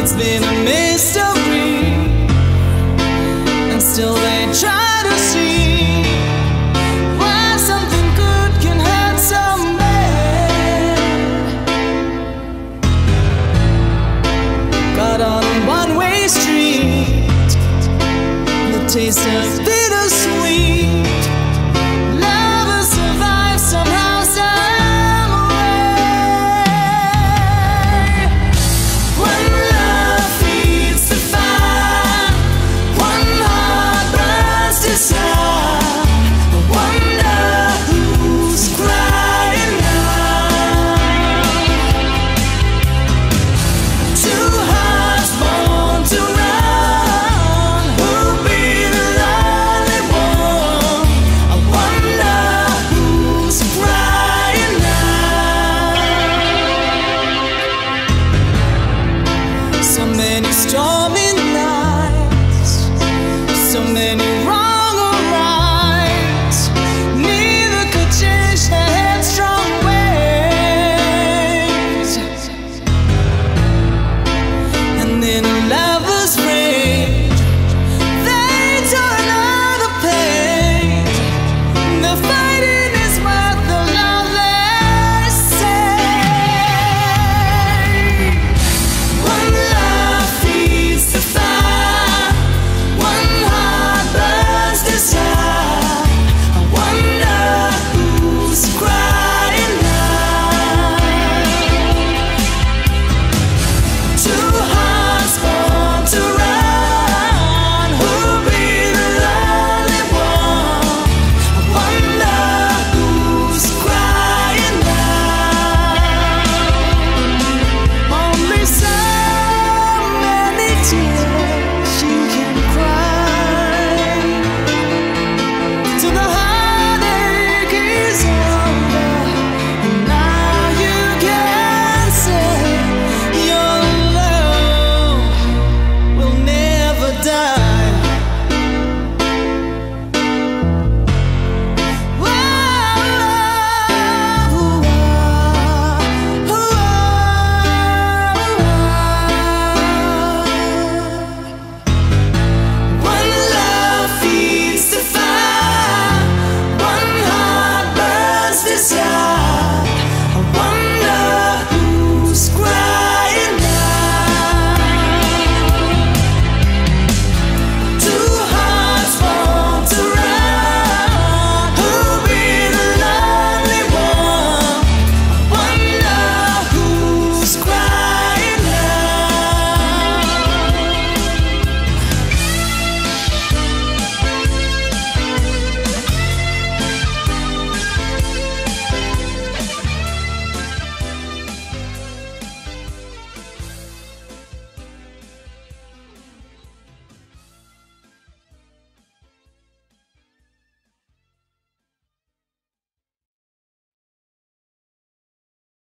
It's been a mystery, and still they try to see why something good can hurt so bad. Got on a one-way street, the taste of bittersweet. any storm